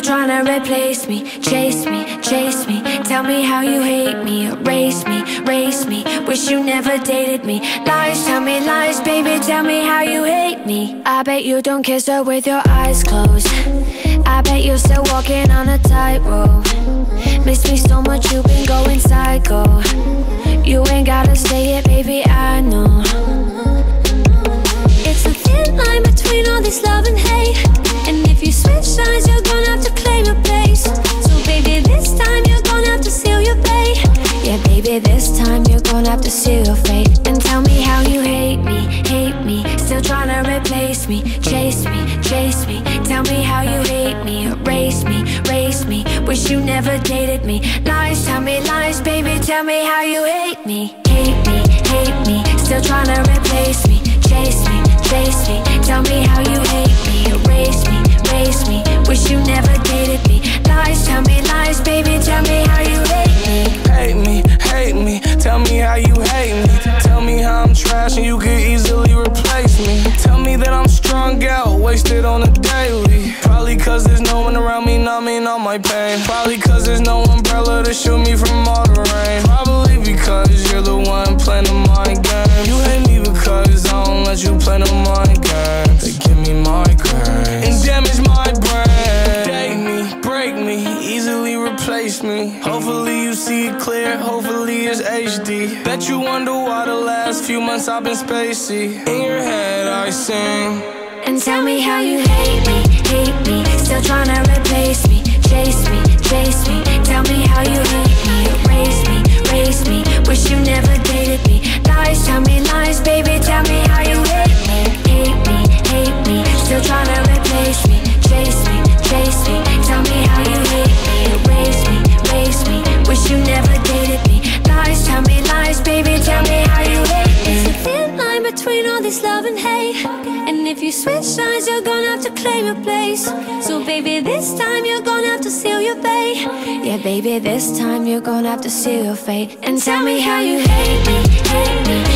Still trying to replace me, chase me, chase me. Tell me how you hate me, erase me, race me. Wish you never dated me. Lies, tell me lies, baby. Tell me how you hate me. I bet you don't kiss her with your eyes closed. I bet you're still walking on a tightrope. Miss me so much, you've been going psycho. You ain't gotta say it, baby. I know. It's a thin line between all this love Still trying to replace me, chase me, chase me. Tell me how you hate me, erase me, race me. Wish you never dated me. Lies, tell me lies, baby. Tell me how you hate me, hate me, hate me. Still trying to replace me, chase me, chase me. Tell me how you hate me, erase me, race me. Wish you never dated me. Lies, tell me lies, baby. Tell me how you hate me. Hate me, hate me. Tell me how you hate me. Tell me how I'm trash and you could easily Strung out, wasted on a daily. Probably cause there's no one around me numbing all my pain. Probably cause there's no umbrella to shield me from all the rain. Probably because you're the one playing the mind game. You hate me because I don't let you play no mind games. They give me migraine and damage my brain. Date me, break me, easily replace me. Hopefully you see it clear, hopefully it's HD. Bet you wonder why the last few months I've been spacey. In your head I sing. And tell me how you hate me, hate me. Still trying to replace me, chase me, chase me. Tell me how you hate me, erase me, race me. Wish you never dated me. Lies, tell me lies, baby. Tell me how you hate me, hate me, hate me. Still trying to replace me, chase me, chase me. Tell me how you hate me, erase me, race me. Wish you never dated me. Lies, tell me lies, baby. Tell me how you hate me. It's a thin line between all this love and hate if you switch sides, you're gonna have to claim your place. So baby, this time you're gonna have to seal your fate. Yeah, baby, this time you're gonna have to seal your fate. And tell me how you hate me, hate me